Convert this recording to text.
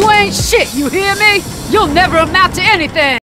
You ain't shit, you hear me? You'll never amount to anything!